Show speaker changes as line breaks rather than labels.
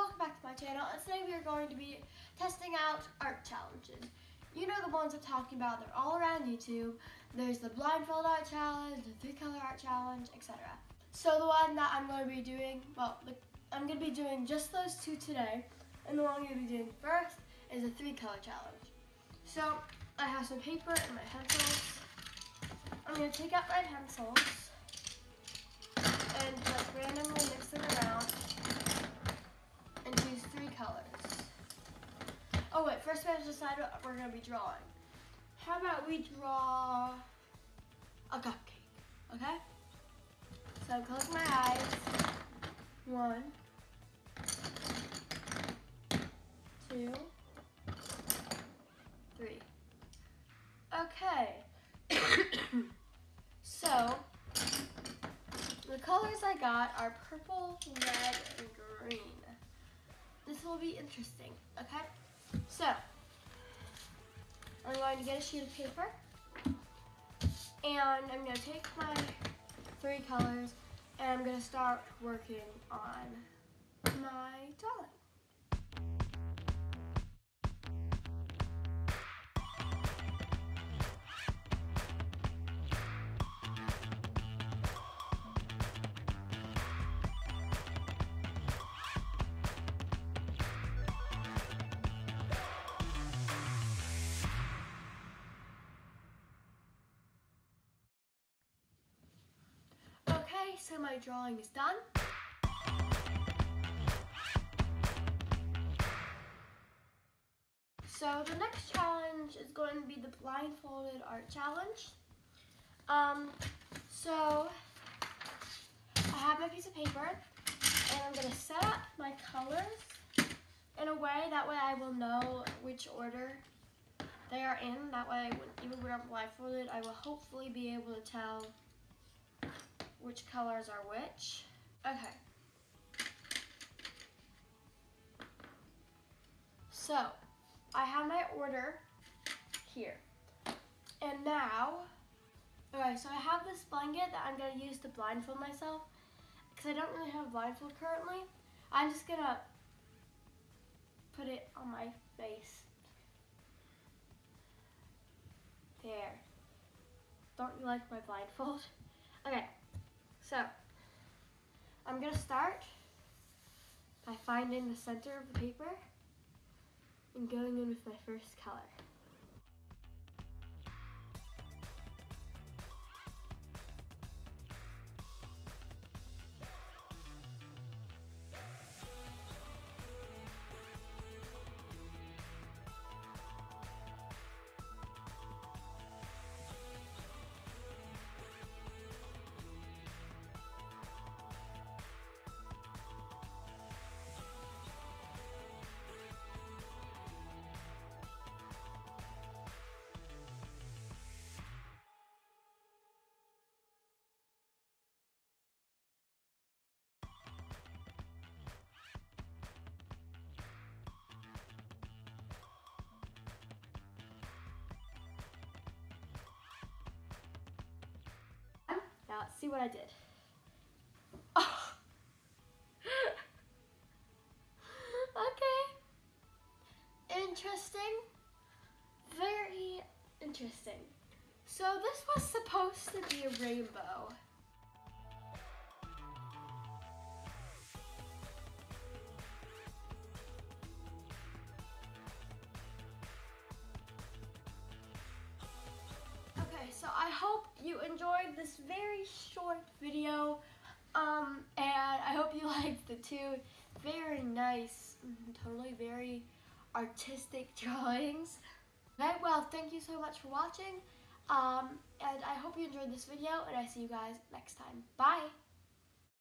welcome back to my channel and today we are going to be testing out art challenges. You know the ones I'm talking about, they're all around YouTube. There's the blindfold art challenge, the three color art challenge, etc. So the one that I'm going to be doing, well, the, I'm going to be doing just those two today. And the one I'm going to be doing first is a three color challenge. So I have some paper and my pencils. I'm going to take out my pencils and just randomly mix them around and choose three colors. First we have to decide what we're gonna be drawing. How about we draw a cupcake, okay? So close my eyes. One, two, three. Okay. so, the colors I got are purple, red, and green. This will be interesting, okay? So, I'm going to get a sheet of paper, and I'm going to take my three colors, and I'm going to start working on my drawing. So my drawing is done. So the next challenge is going to be the blindfolded art challenge. Um, so I have my piece of paper and I'm gonna set up my colors in a way that way I will know which order they are in. That way, even when I'm blindfolded, I will hopefully be able to tell which colors are which. Okay. So, I have my order here. And now, okay, so I have this blanket that I'm to use to blindfold myself because I don't really have a blindfold currently. I'm just to put it on my face. There. Don't you like my blindfold? Okay. So, I'm going to start by finding the center of the paper and going in with my first color. Let's see what I did. Oh. okay. Interesting. Very interesting. So this was supposed to be a rainbow. Okay, so I hope you enjoyed this very short video. Um, and I hope you liked the two very nice, mm, totally very artistic drawings. Okay, well, thank you so much for watching. Um, and I hope you enjoyed this video, and I see you guys next time. Bye!